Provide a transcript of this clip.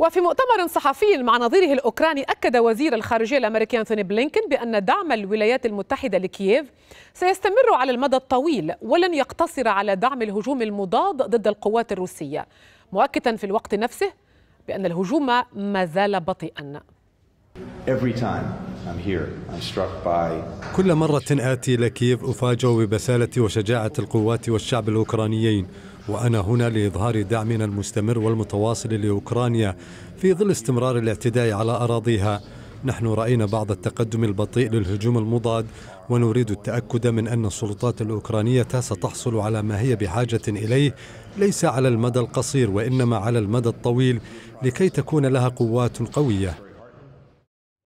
وفي مؤتمر صحفي مع نظيره الأوكراني أكد وزير الخارجية الأمريكي أنثوني بلينكن بأن دعم الولايات المتحدة لكييف سيستمر على المدى الطويل ولن يقتصر على دعم الهجوم المضاد ضد القوات الروسية. مؤكدا في الوقت نفسه بأن الهجوم ما زال بطيئا. كل مرة آتي لكييف أفاجأ ببسالة وشجاعة القوات والشعب الأوكرانيين وأنا هنا لإظهار دعمنا المستمر والمتواصل لأوكرانيا في ظل استمرار الاعتداء على أراضيها. نحن رأينا بعض التقدم البطيء للهجوم المضاد ونريد التأكد من أن السلطات الأوكرانية ستحصل على ما هي بحاجة إليه ليس على المدى القصير وإنما على المدى الطويل لكي تكون لها قوات قوية.